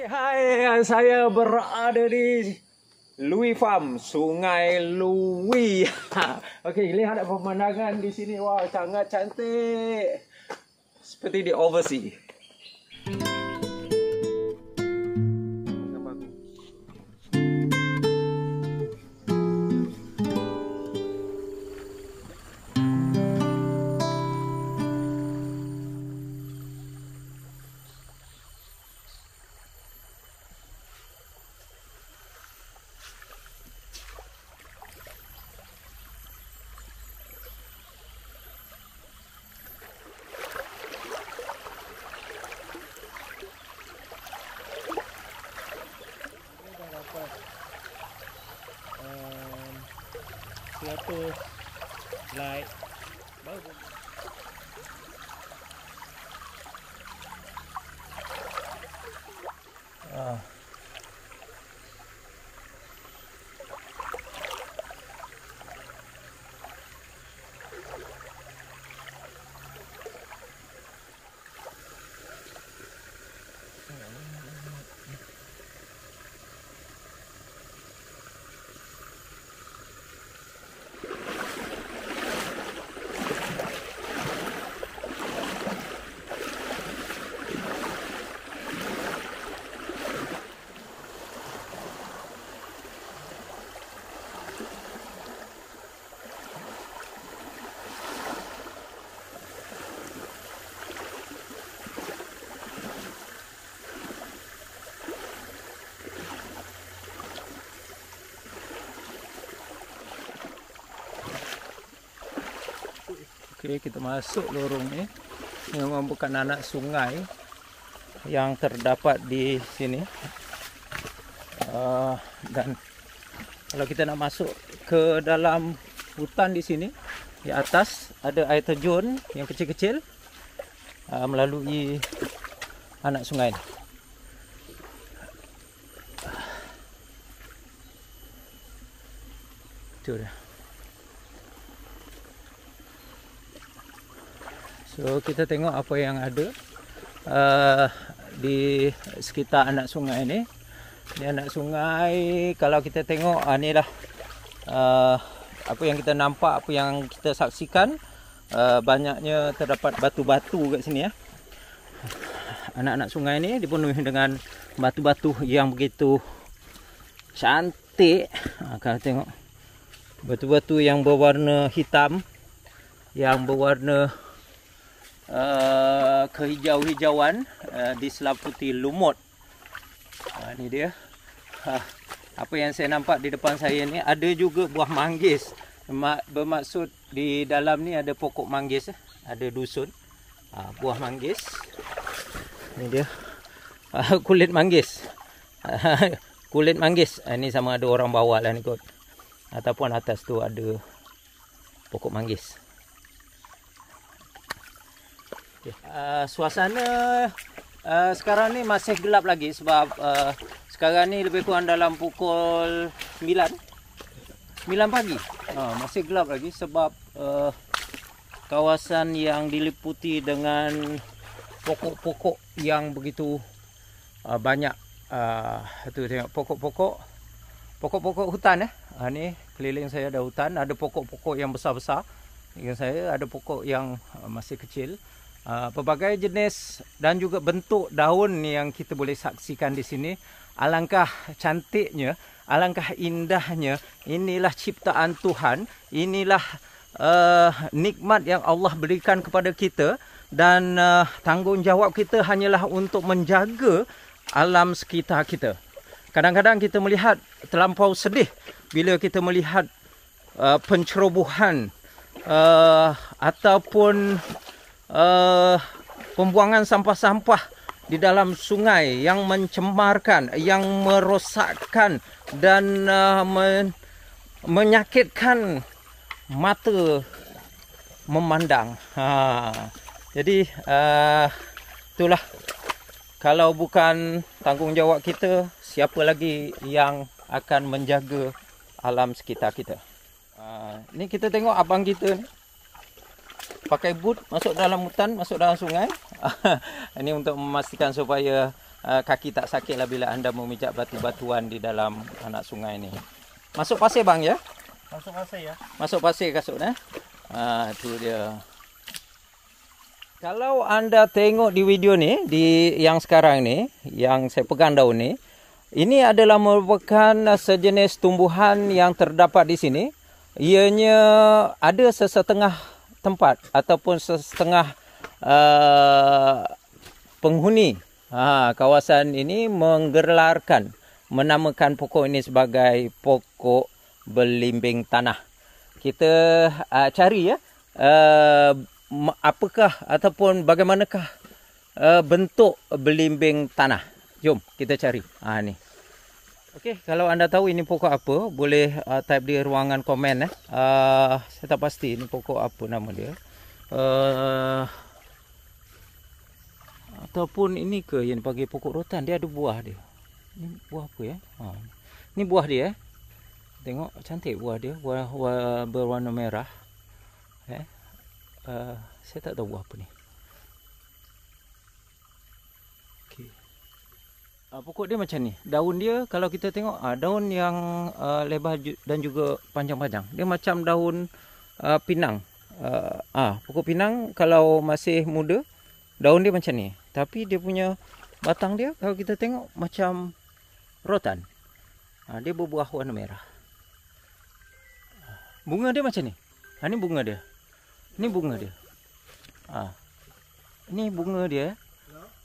Okey, hai. Saya berada di Louis Farm, Sungai Louis. Okey, lihat pemandangan di sini. Wah, sangat cantik. Seperti di overseas. từ lại Okey, kita masuk lorong ni. Memang bukan anak sungai yang terdapat di sini. Uh, dan kalau kita nak masuk ke dalam hutan di sini, di atas ada air terjun yang kecil-kecil uh, melalui anak sungai ni. Itu dia. So kita tengok apa yang ada uh, di sekitar anak sungai ni. Ini anak sungai kalau kita tengok uh, ni lah uh, apa yang kita nampak, apa yang kita saksikan uh, banyaknya terdapat batu-batu kat sini ya. Anak-anak sungai ni dipenuhi dengan batu-batu yang begitu cantik. Uh, kalau tengok batu-batu yang berwarna hitam yang berwarna uh, kehijau-hijauan uh, diselaputi lumut. Uh, ni dia. Uh, apa yang saya nampak di depan saya ni ada juga buah manggis. Bermaksud di dalam ni ada pokok manggis, ada dusun. Uh, buah manggis. Ni dia. Uh, kulit manggis. Uh, kulit manggis. Uh, ni sama ada orang bawa lah ni kot. Ataupun atas tu ada pokok manggis. Okay. Uh, suasana uh, sekarang ni masih gelap lagi sebab uh, sekarang ni lebih kurang dalam pukul 9 9 pagi. Uh, masih gelap lagi sebab uh, kawasan yang diliputi dengan pokok-pokok yang begitu uh, banyak uh, tu tengok pokok-pokok pokok-pokok hutan eh. Ha ni keliling saya ada hutan, ada pokok-pokok yang besar-besar. Dengan saya ada pokok yang uh, masih kecil. Uh, pelbagai jenis dan juga bentuk daun yang kita boleh saksikan di sini. Alangkah cantiknya, alangkah indahnya. Inilah ciptaan Tuhan. Inilah uh, nikmat yang Allah berikan kepada kita dan uh, tanggungjawab kita hanyalah untuk menjaga alam sekitar kita. Kadang-kadang kita melihat terlampau sedih bila kita melihat uh, pencerobohan uh, ataupun uh, pembuangan sampah-sampah di dalam sungai yang mencemarkan, yang merosakkan dan uh, men menyakitkan mata memandang. Ha. Jadi uh, itulah kalau bukan tanggungjawab kita, siapa lagi yang akan menjaga alam sekitar kita? Uh, ni kita tengok abang kita ni pakai boot masuk dalam hutan, masuk dalam sungai. ini untuk memastikan supaya uh, kaki tak sakitlah bila anda memijak batu-batuan di dalam anak sungai ni. Masuk pasir bang ya? Masuk pasir ya. Masuk pasir kasut eh. Ha tu dia. Kalau anda tengok di video ni di yang sekarang ni yang saya pegang daun ni ini adalah merupakan sejenis tumbuhan yang terdapat di sini. Ianya ada sesetengah tempat ataupun sesetengah uh, penghuni ha, kawasan ini menggelarkan menamakan pokok ini sebagai pokok belimbing tanah. Kita uh, cari ya uh, apakah ataupun bagaimanakah uh, bentuk belimbing tanah. Jom kita cari. Ha ni. Okey, kalau anda tahu ini pokok apa, boleh uh, type di ruangan komen eh. Uh, saya tak pasti ini pokok apa nama dia. Uh, ataupun ini ke yang dipanggil pokok rotan, dia ada buah dia. Ini buah apa ya? Ha. Ini buah dia eh. Tengok cantik buah dia, buah, buah berwarna merah. Eh. Uh, saya tak tahu buah apa ni. Uh, pokok dia macam ni. Daun dia kalau kita tengok uh, daun yang uh, lebar dan juga panjang-panjang. Dia macam daun uh, pinang. Uh, ah, pokok pinang kalau masih muda daun dia macam ni. Tapi dia punya batang dia kalau kita tengok macam rotan. Uh, dia berbuah warna merah. Bunga dia macam ni. Ha ni bunga dia. Ni bunga dia. Ah. Ni bunga dia.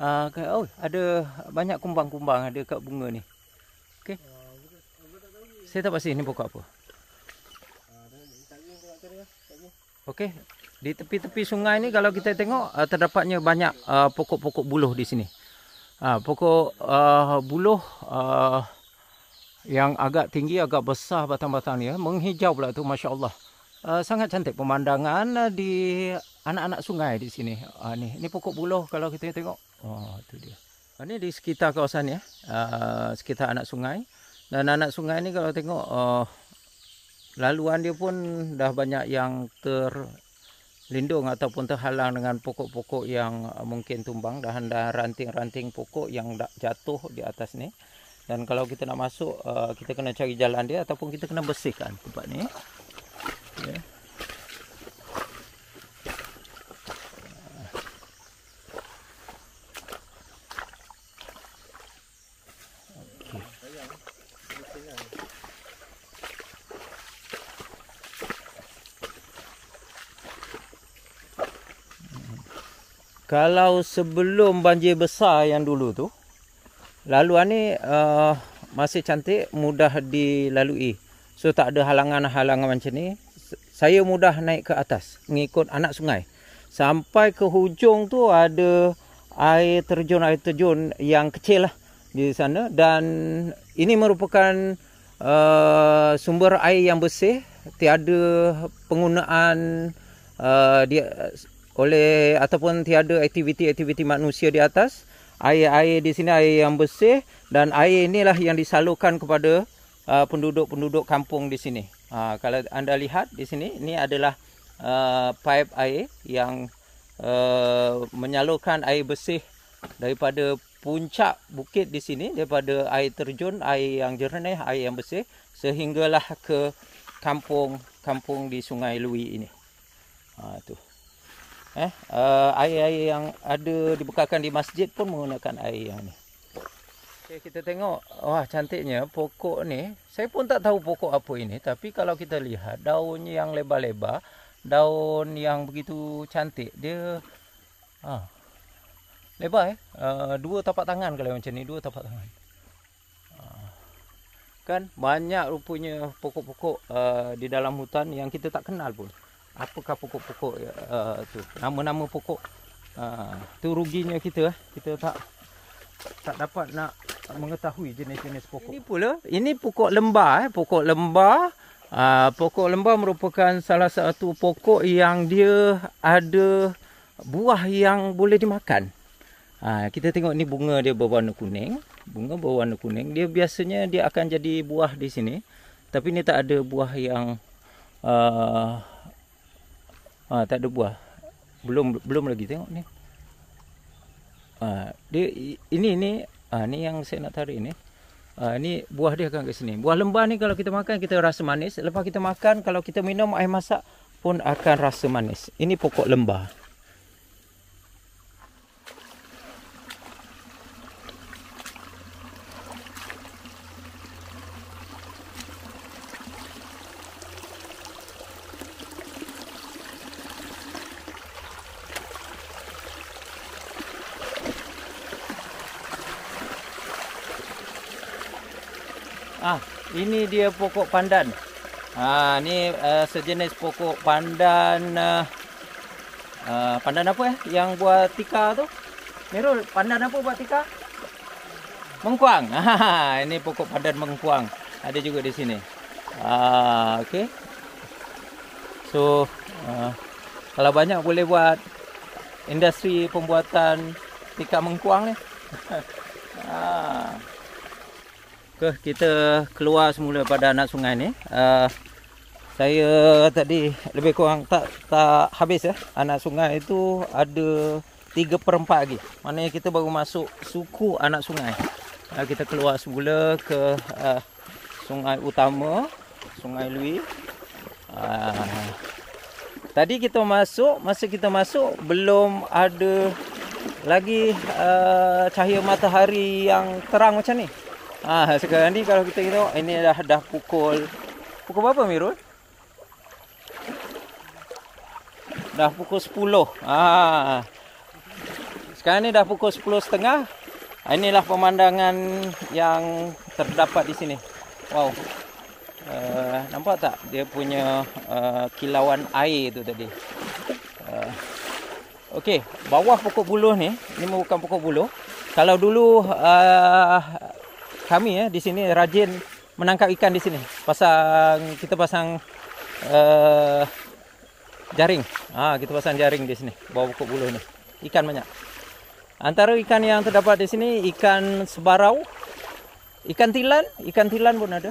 Ah, uh, oh, ada banyak kumbang-kumbang ada kat bunga ni. Okey. Saya tak pasti ni pokok apa. Okey. Di tepi-tepi sungai ni kalau kita tengok uh, terdapatnya banyak uh, pokok-pokok buluh di sini. Ah, uh, pokok uh, buluh uh, yang agak tinggi, agak besar batang-batang ya. Menghijau pula tu masya-Allah. Uh, sangat cantik pemandangan uh, di anak-anak sungai di sini. Uh, ni, ni pokok buluh kalau kita tengok Oh, tu dia. Ini di sekitar kawasan ya, uh, sekitar anak sungai. Dan anak sungai ni kalau tengok uh, laluan dia pun dah banyak yang terlindung ataupun terhalang dengan pokok-pokok yang uh, mungkin tumbang dan dah ranting-ranting pokok yang jatuh di atas ni. Dan kalau kita nak masuk, uh, kita kena cari jalan dia ataupun kita kena bersihkan tempat ni. Yeah. Kalau sebelum banjir besar yang dulu tu, laluan ni uh, masih cantik, mudah dilalui. So tak ada halangan-halangan macam ni. Saya mudah naik ke atas mengikut anak sungai. Sampai ke hujung tu ada air terjun air terjun yang kecil lah di sana dan ini merupakan uh, sumber air yang bersih tiada penggunaan uh, dia oleh ataupun tiada aktiviti-aktiviti manusia di atas. Air-air di sini air yang bersih dan air inilah yang disalurkan kepada uh, penduduk-penduduk kampung di sini. Uh, kalau anda lihat di sini, ini adalah uh, pipe air yang uh, menyalurkan air bersih daripada puncak bukit di sini, daripada air terjun, air yang jernih, air yang bersih, sehinggalah ke kampung-kampung di Sungai Lui ini. Uh, eh uh, air-air yang ada dibekalkan di masjid pun menggunakan air yang ni. Okay, kita tengok wah cantiknya pokok ni. Saya pun tak tahu pokok apa ini tapi kalau kita lihat daunnya yang lebar-lebar, daun yang begitu cantik, dia ah lebar eh. Uh, dua tapak tangan kalau macam ni, dua tapak tangan. Uh, kan banyak rupanya pokok-pokok uh, di dalam hutan yang kita tak kenal pun apakah pokok-pokok uh, tu? Nama-nama pokok. Uh, tu ruginya kita eh. kita tak tak dapat nak mengetahui jenis-jenis pokok. Ini pula? Ini pokok lembah eh. Pokok lembah uh, pokok lembah merupakan salah satu pokok yang dia ada buah yang boleh dimakan. Uh, kita tengok ni bunga dia berwarna kuning. Bunga berwarna kuning dia biasanya dia akan jadi buah di sini. Tapi ni tak ada buah yang uh, Ha, tak ada buah. Belum belum lagi tengok ni. Ha, dia ini ni Ah ni yang saya nak tarik ni. Ah ni buah dia akan kat sini. Buah lembah ni kalau kita makan kita rasa manis. Lepas kita makan kalau kita minum air masak pun akan rasa manis. Ini pokok lembah. Ah, ini dia pokok pandan. Ah, ni uh, sejenis pokok pandan uh, uh, pandan apa eh yang buat tika tu? Mirul, pandan apa buat tika? Mengkuang. Ah, ini pokok pandan mengkuang. Ada juga di sini. Ah, okey. So, uh, kalau banyak boleh buat industri pembuatan tika mengkuang ni. ah. Ke kita keluar semula pada anak sungai ni. Uh, saya tadi lebih kurang tak tak habis ya. Anak sungai itu ada 3 per 4 lagi. Maknanya kita baru masuk suku anak sungai. Uh, kita keluar semula ke uh, sungai utama, Sungai Lui. Uh, tadi kita masuk, masa kita masuk belum ada lagi uh, cahaya matahari yang terang macam ni. Ah sekarang ni kalau kita tengok ini dah dah pukul pukul berapa Mirul? Dah pukul 10. Ah. Sekarang ni dah pukul 10.30. Ah, inilah pemandangan yang terdapat di sini. Wow. Uh, nampak tak dia punya uh, kilauan air tu tadi. Uh, Okey, bawah pokok buluh ni, ni bukan pokok buluh. Kalau dulu uh, kami ya di sini rajin menangkap ikan di sini. Pasang kita pasang uh, jaring. Ah, kita pasang jaring di sini bawah pokok buluh ni. Ikan banyak. Antara ikan yang terdapat di sini ikan sebarau, ikan tilan, ikan tilan pun ada.